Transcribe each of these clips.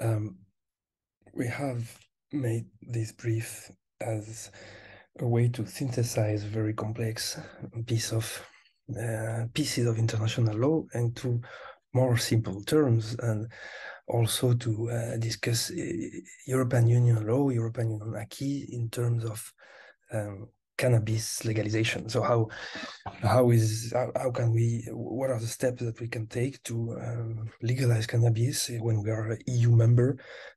um, we have made this brief as a way to synthesize very complex piece of uh, pieces of international law into more simple terms and also to uh, discuss uh, European Union law, European Union acquis in terms of um, cannabis legalization. So how how is how, how, can we what are the steps that we can take to um, legalize cannabis when we are EU member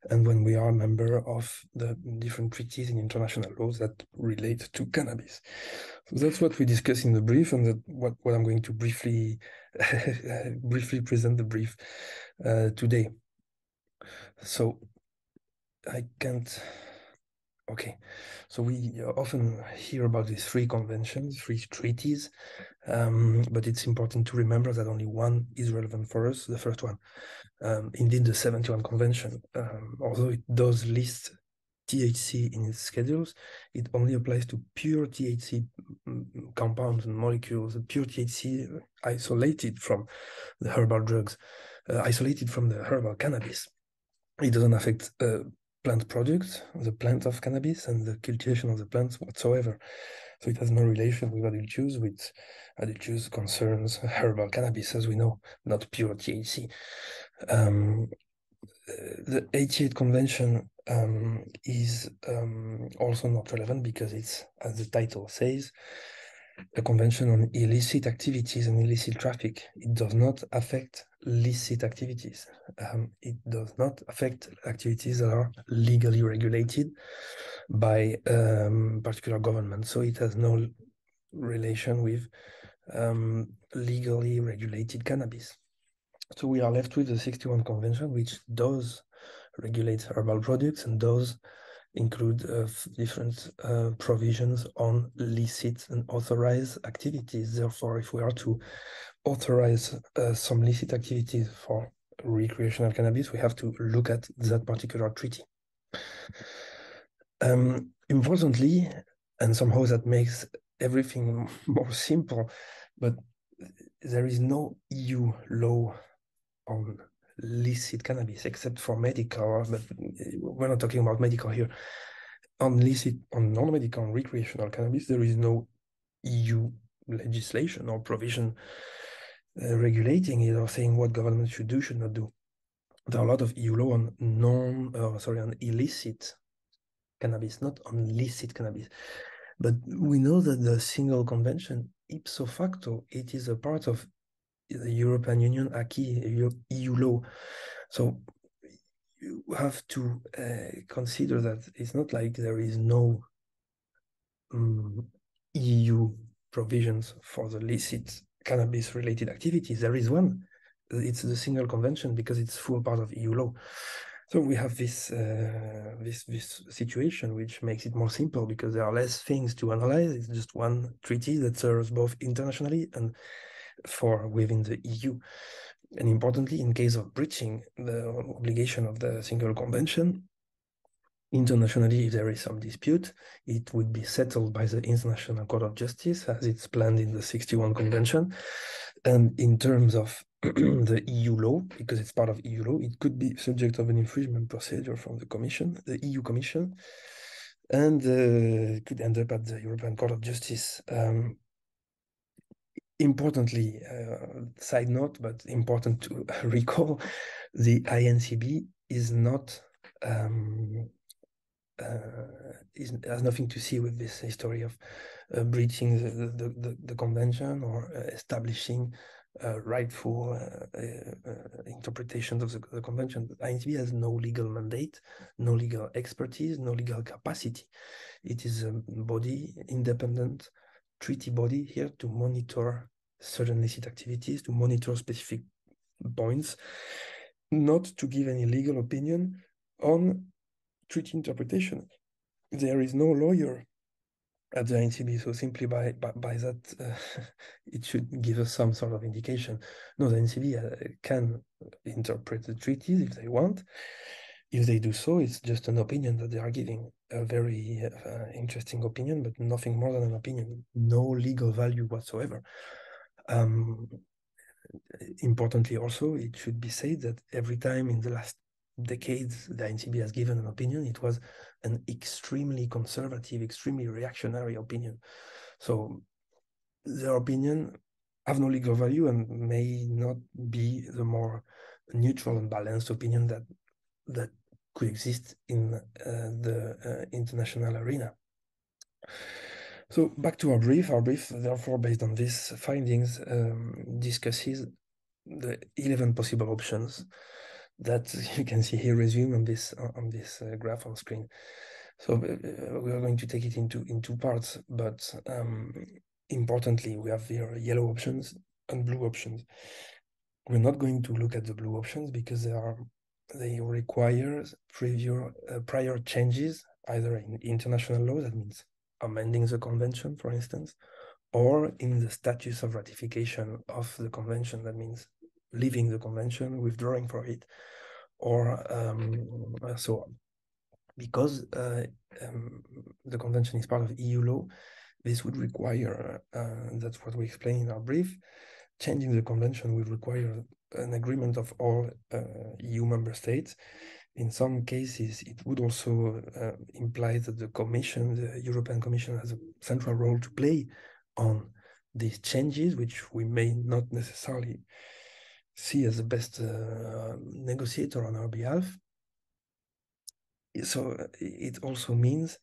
and when we are a member of the different treaties and international laws that relate to cannabis. So that's what we discuss in the brief and that what, what I'm going to briefly briefly present the brief uh, today. So I can't Okay, so we often hear about these three conventions, three treaties, um, but it's important to remember that only one is relevant for us, the first one. Um, indeed, the 71 Convention, um, although it does list THC in its schedules, it only applies to pure THC mm, compounds and molecules, pure THC isolated from the herbal drugs, uh, isolated from the herbal cannabis. It doesn't affect uh, plant products, the plant of cannabis and the cultivation of the plants whatsoever. So it has no relation with adult use, with adult use concerns herbal cannabis, as we know, not pure THC. Um, the 88 convention um, is um, also not relevant because it's, as the title says, a convention on illicit activities and illicit traffic. It does not affect licit activities. Um, it does not affect activities that are legally regulated by um, particular government. So it has no relation with um, legally regulated cannabis. So we are left with the 61 Convention, which does regulate herbal products and does include uh, different uh, provisions on licit and authorized activities. Therefore, if we are to authorize uh, some licit activities for recreational cannabis, we have to look at that particular treaty. Um, importantly, and somehow that makes everything more simple, but there is no EU law on licit cannabis except for medical, but we're not talking about medical here. On licit, on non-medical, recreational cannabis, there is no EU legislation or provision uh, regulating it or saying what government should do, should not do. There are a lot of EU law on non, uh, sorry, on illicit cannabis, not on licit cannabis. But we know that the single convention, ipso facto, it is a part of the European Union acquis, EU law. So you have to uh, consider that it's not like there is no um, EU provisions for the licit cannabis related activities. There is one. It's the single convention because it's full part of EU law. So we have this uh, this this situation which makes it more simple because there are less things to analyze. It's just one treaty that serves both internationally and for within the EU. And importantly, in case of breaching the obligation of the single convention, internationally, if there is some dispute, it would be settled by the International Court of Justice as it's planned in the 61 Convention. And in terms of the EU law, because it's part of EU law, it could be subject of an infringement procedure from the Commission, the EU Commission, and uh, could end up at the European Court of Justice. Um, importantly, uh, side note, but important to recall, the INCB is not um, uh, is, has nothing to see with this history of uh, breaching the, the, the, the, convention or uh, establishing uh, rightful uh, interpretations of the, the convention. The INCB has no legal mandate, no legal expertise, no legal capacity. It is a body, independent treaty body here to monitor certain illicit activities, to monitor specific points, not to give any legal opinion on treaty interpretation. There is no lawyer at the NCB, so simply by by, by that, uh, it should give us some sort of indication. No, the NCB uh, can interpret the treaties if they want. If they do so, it's just an opinion that they are giving, a very uh, interesting opinion, but nothing more than an opinion, no legal value whatsoever. Um, importantly, also, it should be said that every time in the last decades the INCB has given an opinion, it was an extremely conservative, extremely reactionary opinion. So their opinion have no legal value and may not be the more neutral and balanced opinion that that could exist in uh, the uh, international arena. So back to our brief. Our brief, therefore, based on these findings, um, discusses the 11 possible options that you can see here resume on this on this uh, graph on screen. So uh, we are going to take it into in two parts, but um, importantly, we have here yellow options and blue options. We're not going to look at the blue options because they are they require prior uh, prior changes either in international law, that means amending the convention, for instance, or in the status of ratification of the convention, that means leaving the convention, withdrawing from it, or um, so on. Because uh, um, the convention is part of EU law, this would require, uh, that's what we explain in our brief, changing the convention would require an agreement of all uh, EU member states. In some cases, it would also uh, imply that the Commission, the European Commission, has a central role to play on these changes, which we may not necessarily see as the best uh, negotiator on our behalf. So uh, it also means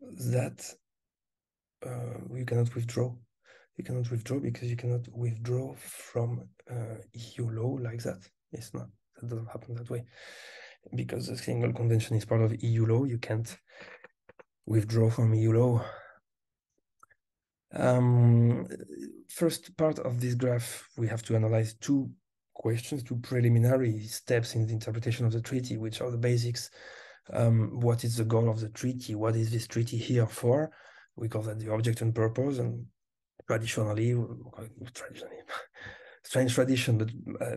that uh, you cannot withdraw. You cannot withdraw because you cannot withdraw from uh, EU law like that. It's not. That doesn't happen that way. Because the single convention is part of EU law, you can't withdraw from EU law um, first part of this graph, we have to analyze two questions, two preliminary steps in the interpretation of the treaty, which are the basics. Um, what is the goal of the treaty? What is this treaty here for? We call that the object and purpose. And traditionally, traditionally strange tradition, but uh,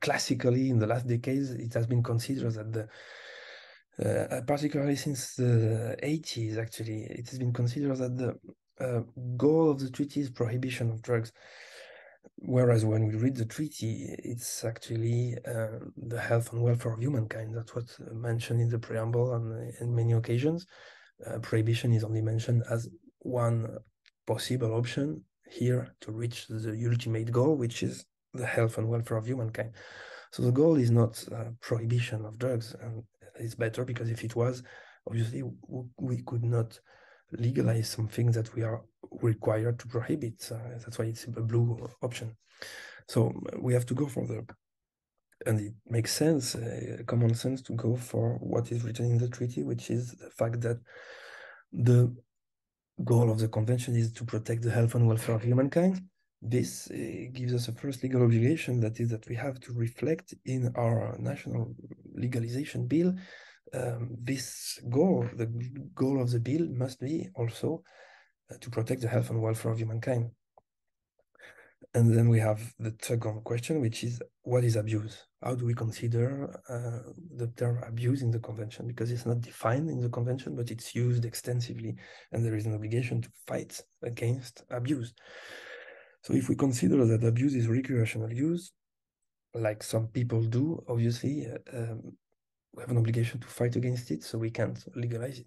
classically in the last decades, it has been considered that the uh, particularly since the 80s, actually, it has been considered that the uh, goal of the treaty is prohibition of drugs. Whereas when we read the treaty, it's actually uh, the health and welfare of humankind. That's what's mentioned in the preamble on in many occasions. Uh, prohibition is only mentioned as one possible option here to reach the ultimate goal, which is the health and welfare of humankind. So the goal is not uh, prohibition of drugs, and it's better because if it was, obviously we could not legalize something that we are required to prohibit. Uh, that's why it's a blue option. So we have to go for the, and it makes sense, uh, common sense, to go for what is written in the treaty, which is the fact that the goal of the convention is to protect the health and welfare of humankind. This uh, gives us a first legal obligation that is that we have to reflect in our national legalization bill um, this goal, the goal of the bill must be also uh, to protect the health and welfare of humankind. And then we have the second question, which is what is abuse? How do we consider uh, the term abuse in the convention? Because it's not defined in the convention, but it's used extensively, and there is an obligation to fight against abuse. So if we consider that abuse is recreational use, like some people do, obviously, uh, um, we have an obligation to fight against it, so we can't legalize it.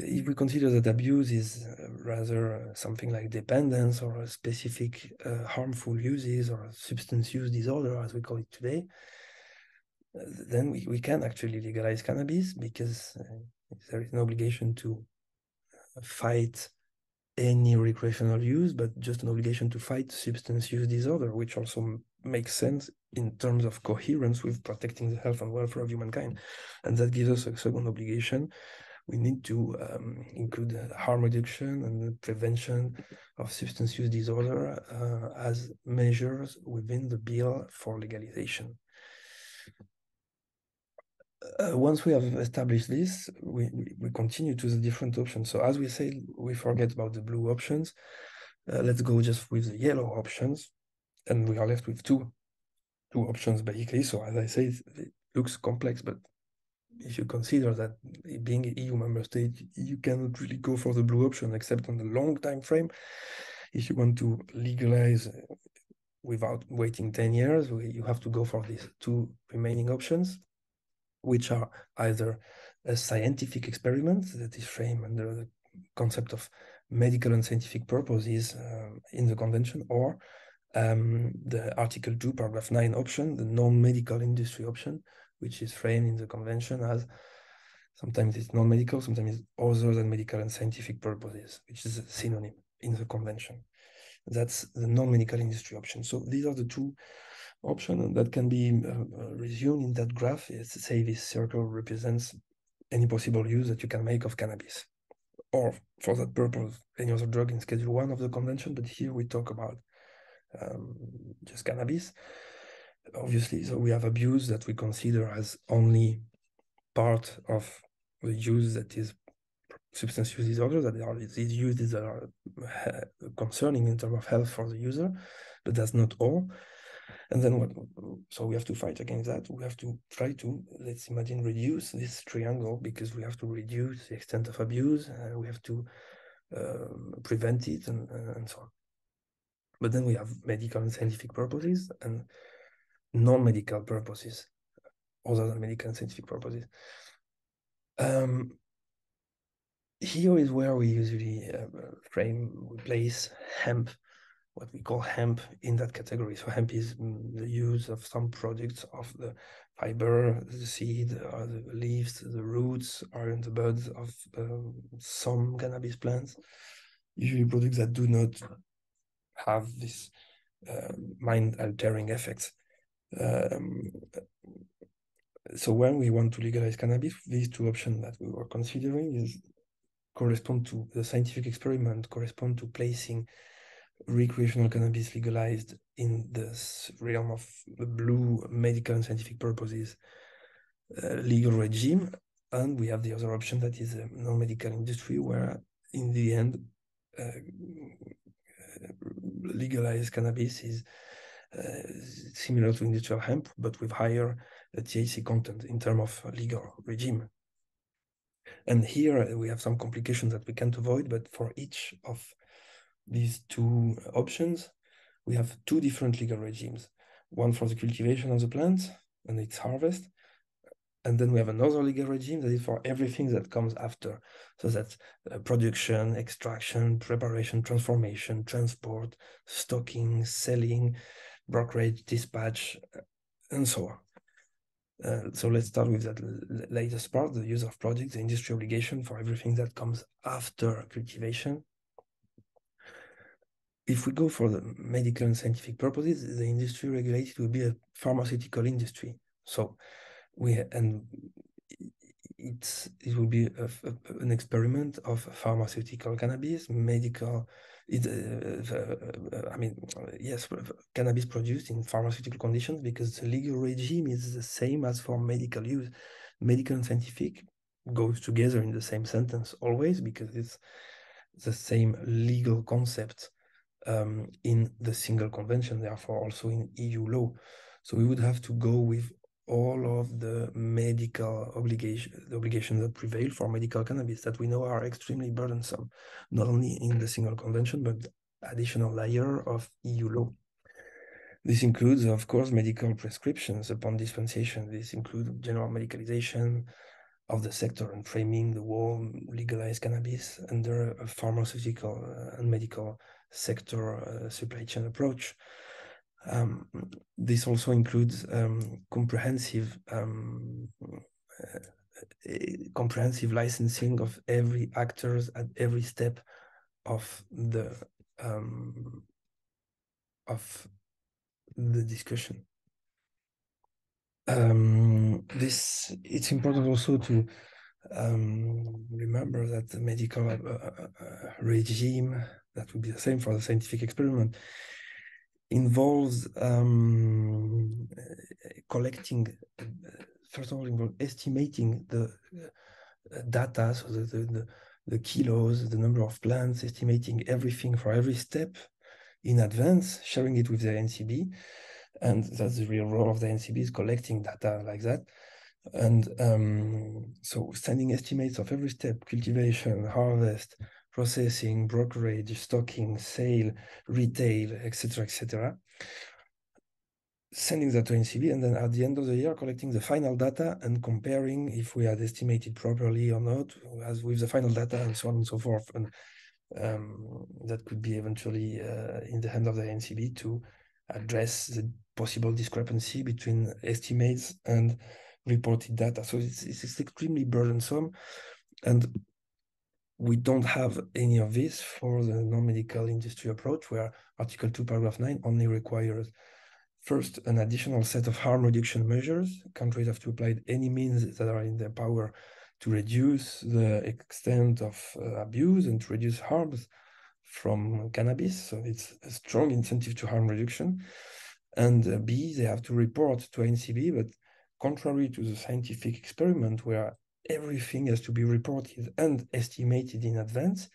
If we consider that abuse is uh, rather uh, something like dependence or specific uh, harmful uses or substance use disorder, as we call it today, uh, then we, we can actually legalize cannabis because uh, there is no obligation to fight any recreational use, but just an obligation to fight substance use disorder, which also makes sense in terms of coherence with protecting the health and welfare of humankind. And that gives us a second obligation. We need to um, include harm reduction and prevention of substance use disorder uh, as measures within the bill for legalization. Uh, once we have established this, we, we, we, continue to the different options. So as we say, we forget about the blue options. Uh, let's go just with the yellow options. And we are left with two two options basically. So as I say, it looks complex, but if you consider that being an EU member state, you cannot really go for the blue option except on the long time frame. If you want to legalize without waiting 10 years, you have to go for these two remaining options, which are either a scientific experiment that is framed under the concept of medical and scientific purposes uh, in the convention, or um, the Article 2, Paragraph 9 option, the non-medical industry option, which is framed in the convention as sometimes it's non-medical, sometimes it's other than medical and scientific purposes, which is a synonym in the convention. That's the non-medical industry option. So these are the two options that can be uh, uh resumed in that graph. It's, say this circle represents any possible use that you can make of cannabis or for that purpose, any other drug in Schedule 1 of the convention, but here we talk about um, just cannabis. Obviously, so we have abuse that we consider as only part of the use that is substance use disorder, that are these uses that are uh, concerning in terms of health for the user, but that's not all. And then what? So we have to fight against that. We have to try to let's imagine reduce this triangle because we have to reduce the extent of abuse. Uh, we have to um, prevent it and, and so on. But then we have medical and scientific purposes and non-medical purposes, other than medical and scientific purposes. Um, here is where we usually uh, frame, we place hemp what we call hemp in that category. So hemp is mm, the use of some products of the fiber, the seed, or the leaves, the roots, or the buds of um, some cannabis plants. Usually products that do not have this uh, mind-altering effects. Um, so when we want to legalize cannabis, these two options that we were considering is correspond to the scientific experiment, correspond to placing recreational cannabis legalized in the realm of the blue medical and scientific purposes uh, legal regime. And we have the other option that is a non-medical industry where in the end uh, legalized cannabis is similar to industrial hemp, but with higher uh, THC content in terms of legal regime. And here we have some complications that we can't avoid, but for each of these two options, we have two different legal regimes. One for the cultivation of the plant and its harvest, and then we have another legal regime that is for everything that comes after. So that's uh, production, extraction, preparation, transformation, transport, stocking, selling, brokerage, dispatch, and so on. Uh, so let's start with that latest part, the use of products, the industry obligation for everything that comes after cultivation if we go for the medical and scientific purposes, the industry regulated will be a pharmaceutical industry. So we and it's it will be a, a, an experiment of pharmaceutical cannabis, medical. It, uh, uh, I mean, yes, cannabis produced in pharmaceutical conditions because the legal regime is the same as for medical use. Medical and scientific goes together in the same sentence always because it's the same legal concept um, in the single convention, therefore also in EU law. So we would have to go with all of the medical obligation, the obligations that prevail for medical cannabis that we know are extremely burdensome, not only in the single convention, but additional layer of EU law. This includes, of course, medical prescriptions upon dispensation. This includes general medicalization of the sector and framing the whole legalized cannabis under a pharmaceutical and medical sector uh, supply chain approach. Um, this also includes um, comprehensive um, uh, comprehensive licensing of every actors at every step of the um, of the discussion. Um, this it's important also to um, remember that the medical uh, uh, uh regime that would be the same for the scientific experiment, involves um, collecting, first of all, involve estimating the uh, data, so the, the, the, kilos, the number of plants, estimating everything for every step in advance, sharing it with the NCB. And that's the real role of the NCB is collecting data like that. And um, so sending estimates of every step, cultivation, harvest, processing, brokerage, stocking, sale, retail, etc., etc. sending that to NCB, and then at the end of the year, collecting the final data and comparing if we had estimated properly or not, as with the final data and so on and so forth. And um, that could be eventually uh, in the hand of the NCB to address the possible discrepancy between estimates and reported data. So it's, it's extremely burdensome. And we don't have any of this for the non-medical industry approach, where Article 2, Paragraph 9 only requires First, an additional set of harm reduction measures. Countries have to apply any means that are in their power to reduce the extent of uh, abuse and to reduce harms from cannabis. So it's a strong incentive to harm reduction. And uh, B, they have to report to NCB, but contrary to the scientific experiment where everything has to be reported and estimated in advance,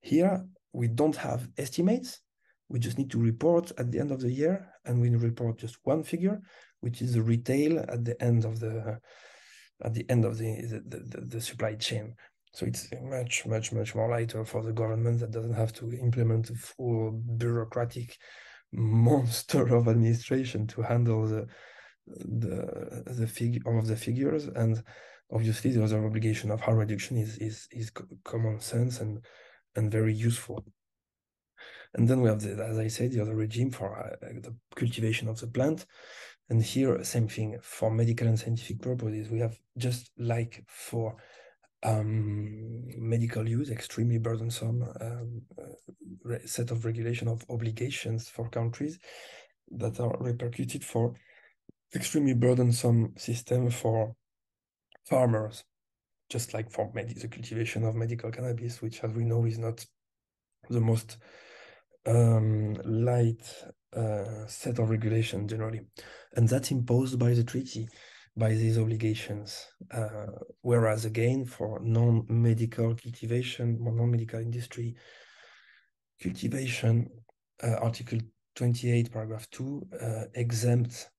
here we don't have estimates. We just need to report at the end of the year, and we report just one figure, which is the retail at the end of the at the end of the the, the, the supply chain. So it's much, much, much more lighter for the government that doesn't have to implement a full bureaucratic monster of administration to handle the the the figure of the figures and obviously the other obligation of harm reduction is is is common sense and and very useful and then we have, the, as I said, the other regime for uh, the cultivation of the plant. And here, same thing for medical and scientific purposes. We have just like for um, medical use, extremely burdensome um, uh, set of regulation of obligations for countries that are repercuted for extremely burdensome system for farmers, just like for the cultivation of medical cannabis, which, as we know, is not the most um, light uh, set of regulation generally, and that's imposed by the treaty, by these obligations. Uh, whereas again, for non-medical cultivation, non-medical industry cultivation, uh, Article 28, paragraph 2, uh, exempt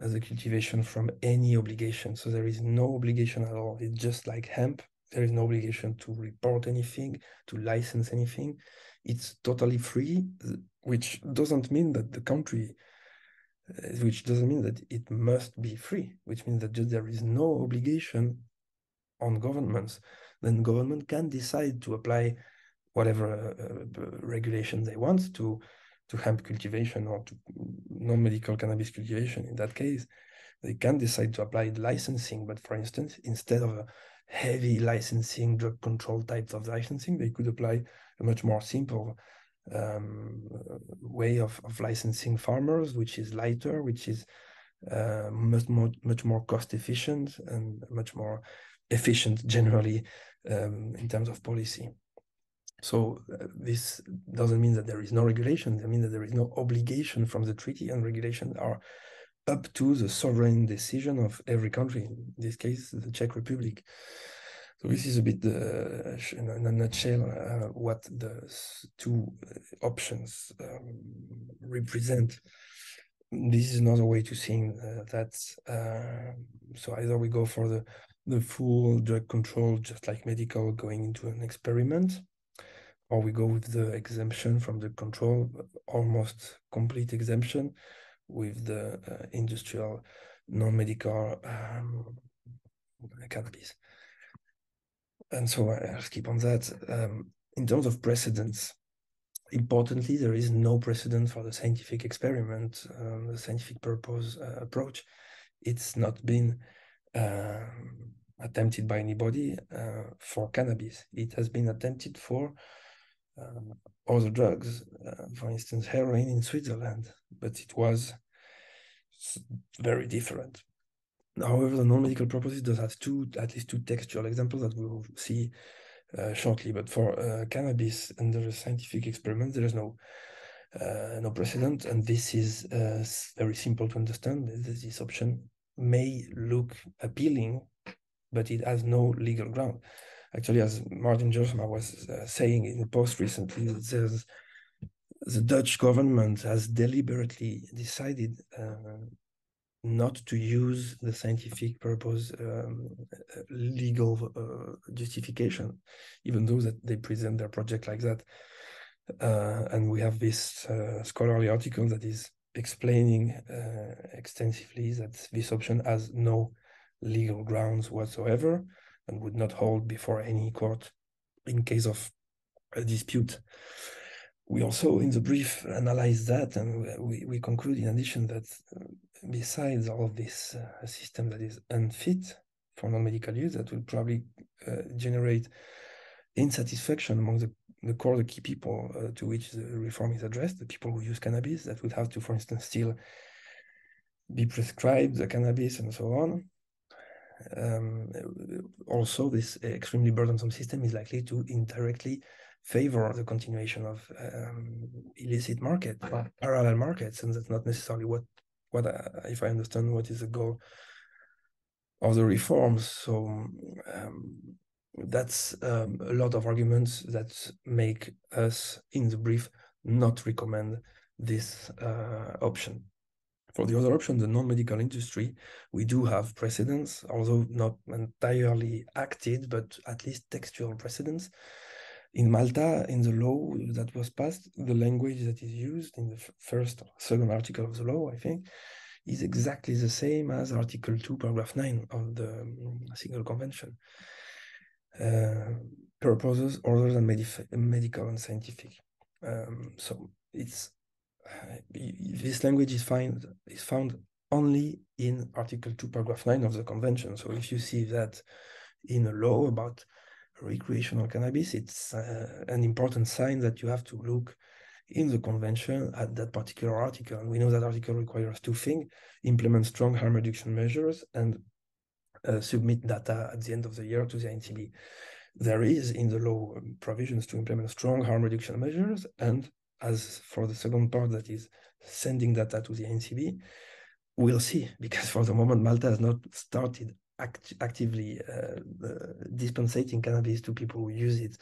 comprehensively the cultivation from any obligation. So there is no obligation at all. It's just like hemp there is no obligation to report anything, to license anything. It's totally free, which doesn't mean that the country, uh, which doesn't mean that it must be free, which means that just there is no obligation on governments. Then government can decide to apply whatever uh, uh, regulation they want to to hemp cultivation or to non-medical cannabis cultivation. In that case, they can decide to apply licensing. But for instance, instead of a heavy licensing, drug control types of licensing. They could apply a much more simple um, way of, of licensing farmers, which is lighter, which is uh, much more much more cost efficient and much more efficient generally um, in terms of policy. So uh, this doesn't mean that there is no regulation. I mean that there is no obligation from the treaty, and regulation are up to the sovereign decision of every country, in this case, the Czech Republic. So this is a bit, uh, in, a, nutshell, uh, what the two uh, options um, represent. This is another way to see uh, that. So either we go for the the full drug control, just like medical, going into an experiment, or we go with the exemption from the control, almost complete exemption, with the uh, industrial non-medical um, cannabis. And so I'll skip on that. Um, in terms of precedents, importantly, there is no precedent for the scientific experiment, um, the scientific purpose uh, approach. It's not been uh, attempted by anybody uh, for cannabis. It has been attempted for uh, other drugs, uh, for instance, heroin in Switzerland, but it was very different. However, the non-medical purposes does have two, at least two textual examples that we will see uh, shortly. But for uh, cannabis under scientific experiment, there is no uh, no precedent, and this is uh, very simple to understand. This option may look appealing, but it has no legal ground. Actually, as Martin Jelsma was uh, saying in a post recently, the Dutch government has deliberately decided uh, not to use the scientific purpose um, legal uh, justification, even though that they present their project like that. Uh, and we have this uh, scholarly article that is explaining uh, extensively that this option has no legal grounds whatsoever and would not hold before any court in case of a dispute. We also, in the brief, analyze that and we, we conclude in addition that uh, besides all of this uh, system that is unfit for non-medical use, that will probably uh, generate insatisfaction among the, the core, the key people uh, to which the reform is addressed, the people who use cannabis, that would have to, for instance, still be prescribed the cannabis and so on. Um, also, this extremely burdensome system is likely to indirectly favor the continuation of um, illicit market, parallel markets, and that's not necessarily what what I, if I understand what is the goal of the reforms. So um, that's um, a lot of arguments that make us in the brief not recommend this uh, option. For the other option, the non-medical industry, we do have precedents, although not entirely acted, but at least textual precedents. In Malta, in the law that was passed, the language that is used in the first or second article of the law, I think, is exactly the same as Article 2, Paragraph 9 of the um, Single Convention. Uh, purposes other than medical and scientific. Um, so it's this language is found is found only in Article 2, Paragraph 9 of the Convention. So if you see that in a law about recreational cannabis, it's uh, an important sign that you have to look in the convention at that particular article. And we know that article requires two things, implement strong harm reduction measures and uh, submit data at the end of the year to the NCB. There is in the law provisions to implement strong harm reduction measures. And as for the second part, that is sending data to the NCB, we'll see, because for the moment, Malta has not started act actively uh, uh, dispensating cannabis to people who use it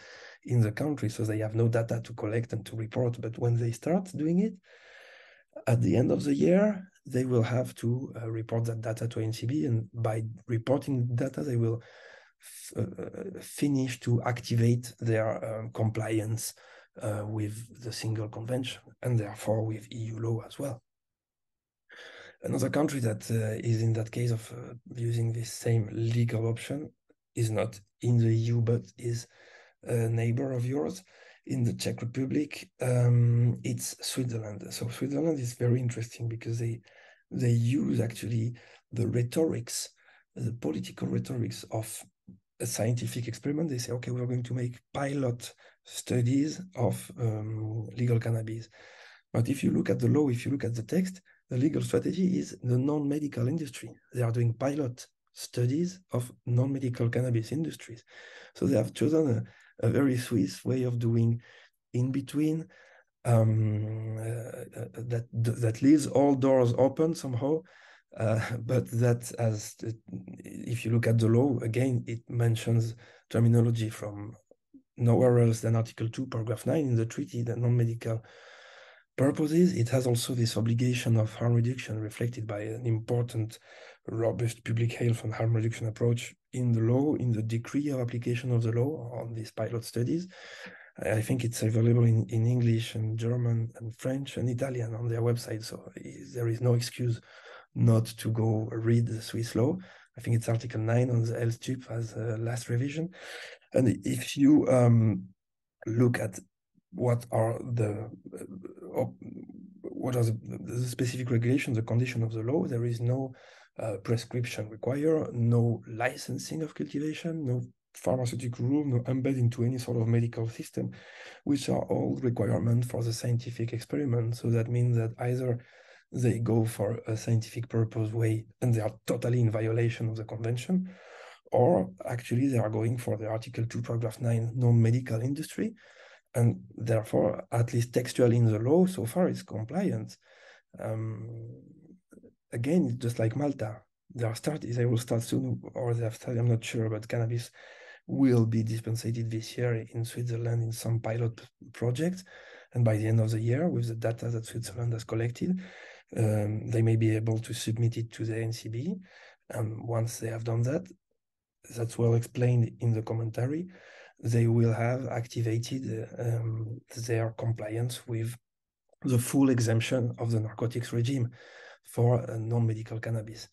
in the country. So they have no data to collect and to report. But when they start doing it, at the end of the year, they will have to uh, report that data to NCB. And by reporting data, they will uh, finish to activate their um, compliance uh, with the single convention and therefore with EU law as well. Another country that uh, is in that case of uh, using this same legal option is not in the EU, but is a neighbor of yours in the Czech Republic. Um, it's Switzerland. So Switzerland is very interesting because they they use actually the rhetorics, the political rhetorics of a scientific experiment. They say, okay, we're going to make pilot studies of um, legal cannabis. But if you look at the law, if you look at the text, the legal strategy is the non-medical industry. They are doing pilot studies of non-medical cannabis industries. So they have chosen a, a very Swiss way of doing in between um, uh, uh that that leaves all doors open somehow. Uh, but that as if you look at the law again, it mentions terminology from nowhere else than Article 2, Paragraph 9 in the treaty, that non-medical purposes. It has also this obligation of harm reduction reflected by an important, robust public health and harm reduction approach in the law, in the decree of application of the law on these pilot studies. I think it's available in, in English and German and French and Italian on their website. So there is no excuse not to go read the Swiss law. I think it's Article 9 on the LSTUP as a last revision. And if you um, look at what are the uh, what are the, the, specific regulations, the condition of the law, there is no uh, prescription required, no licensing of cultivation, no pharmaceutical rule, no embed into any sort of medical system, which are all requirements for the scientific experiment. So that means that either they go for a scientific purpose way and they are totally in violation of the convention, or actually they are going for the Article 2, Paragraph 9 non-medical industry, and therefore, at least textually in the law, so far it's compliant. Um, again, it's just like Malta. They are start, they will start soon, or they have started, I'm not sure, but cannabis will be dispensated this year in Switzerland in some pilot projects. And by the end of the year, with the data that Switzerland has collected, um, they may be able to submit it to the NCB. And once they have done that, that's well explained in the commentary. they will have activated um, their compliance with the full exemption of the narcotics regime for uh, non-medical cannabis.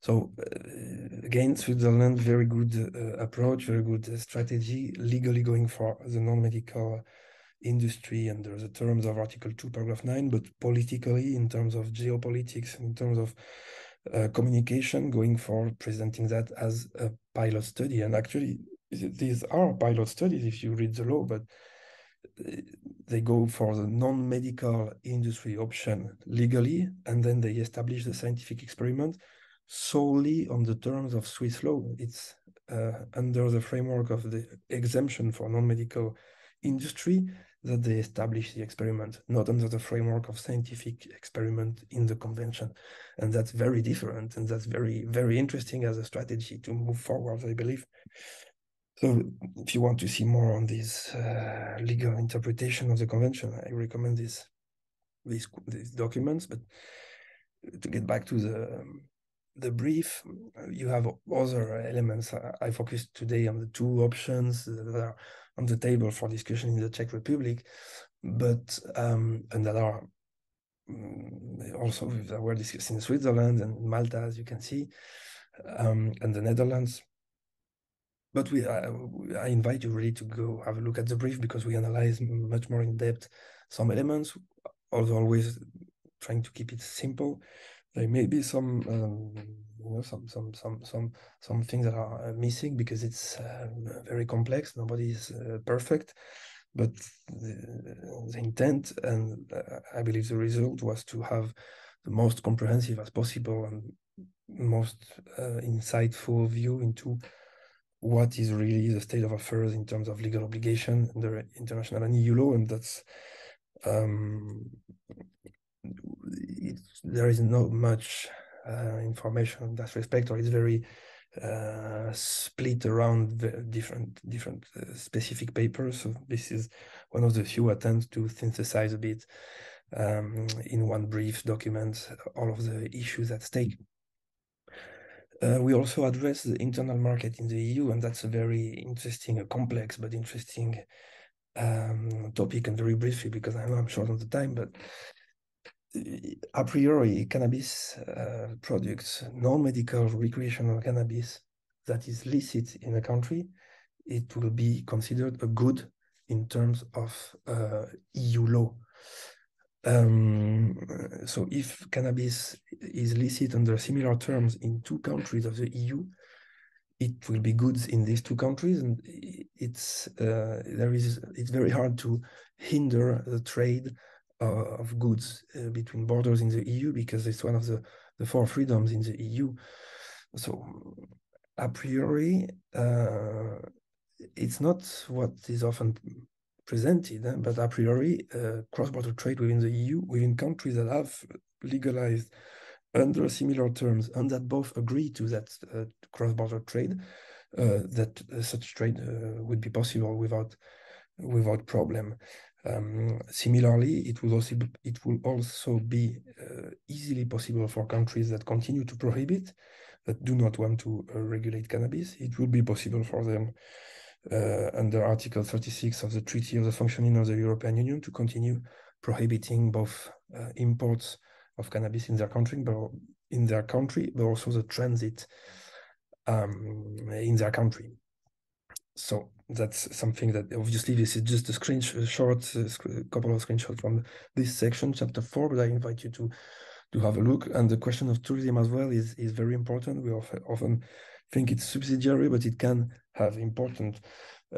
So uh, again, Switzerland, very good uh, approach, very good uh, strategy, legally going for the non-medical industry under the terms of Article 2, Paragraph 9, but politically, in terms of geopolitics, in terms of uh, communication, going for presenting that as a pilot study. And actually, these are pilot studies if you read the law, but they go for the non-medical industry option legally, and then they establish the scientific experiment solely on the terms of Swiss law. It's uh, under the framework of the exemption for non-medical industry that they establish the experiment, not under the framework of scientific experiment in the convention. And that's very different, and that's very, very interesting as a strategy to move forward, I believe. So if you want to see more on this uh, legal interpretation of the convention, I recommend this, these, these documents. But to get back to the um, the brief, you have other elements. I focused today on the two options that are on the table for discussion in the Czech Republic, but um, and that are mm, also that were discussed in Switzerland and Malta, as you can see, um, and the Netherlands but we I, I, invite you really to go have a look at the brief because we analyze much more in depth some elements although always trying to keep it simple there may be some um, you know some some some some some things that are uh, missing because it's uh, very complex. Nobody is uh, perfect but the, the intent and uh, i believe the result was to have the most comprehensive as possible and most uh, insightful view into what is really the state of affairs in terms of legal obligation under international and EU law, and that's um, there is not much uh, information in that respect, or it's very uh, split around different different uh, specific papers. So this is one of the few attempts to synthesize a bit um, in one brief document all of the issues at stake. Uh, we also address the internal market in the EU, and that's a very interesting, a complex but interesting um, topic, and very briefly because I know I'm short on the time, but uh, a priori, cannabis uh, products, non-medical recreational cannabis that is licit in a country, it will be considered a good in terms of uh, EU law. Um, so if cannabis is licit under similar terms in two countries of the EU, it will be goods in these two countries, and it's uh, there is it's very hard to hinder the trade of goods uh, between borders in the EU because it's one of the the four freedoms in the EU. So a priori, uh, it's not what is often presented, eh, but a priori, uh, cross-border trade within the EU, within countries that have legalized under similar terms and that both agree to that uh, cross-border trade, uh, that uh, such trade uh, would be possible without without problem. Um, similarly, it will also it will also be uh, easily possible for countries that continue to prohibit, that do not want to regulate cannabis. It will be possible for them uh, under Article 36 of the Treaty of the Functioning of the European Union to continue prohibiting both uh, imports of cannabis in their country, but in their country, but also the transit um, in their country. So that's something that obviously this is just a screenshot, short uh, couple of screenshots from this section, chapter four. But I invite you to to have a look. And the question of tourism as well is is very important. We often often think it's subsidiary, but it can have important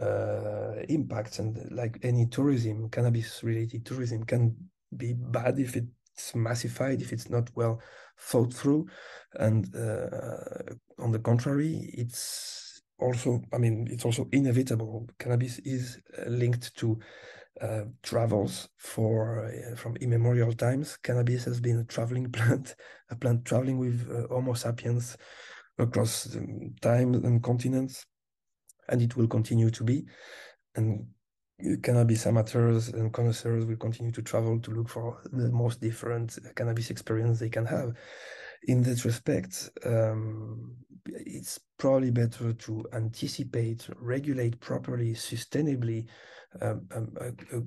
uh, impacts. And like any tourism, cannabis related tourism can be bad if it's massified, if it's not well thought through. And uh, on the contrary, it's also, I mean, it's also inevitable. Cannabis is uh, linked to uh, travels for uh, from immemorial times. Cannabis has been a traveling plant, a plant traveling with uh, Homo sapiens across time and continents, and it will continue to be. And cannabis amateurs and connoisseurs will continue to travel to look for the most different cannabis experience they can have. in that respect, um, it's probably better to anticipate, regulate properly, sustainably, um, um, a, a,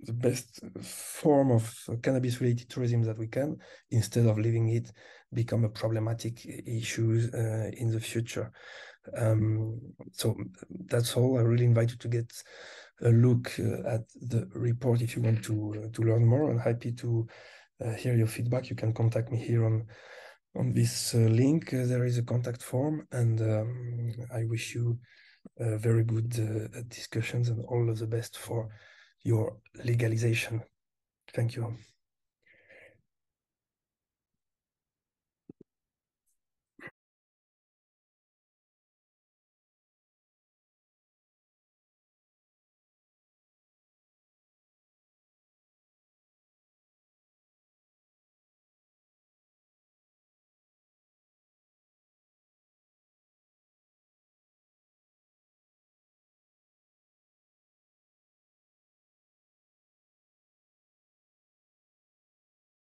the best form of cannabis-related tourism that we can, instead of leaving it become a problematic issue uh, in the future. Um, so that's all. I really invite you to get a look uh, at the report if you want to uh, to learn more. I'm happy to uh, hear your feedback. You can contact me here on on this uh, link. Uh, there is a contact form, and um, I wish you very good discussions and all of the best for your legalization. Thank you.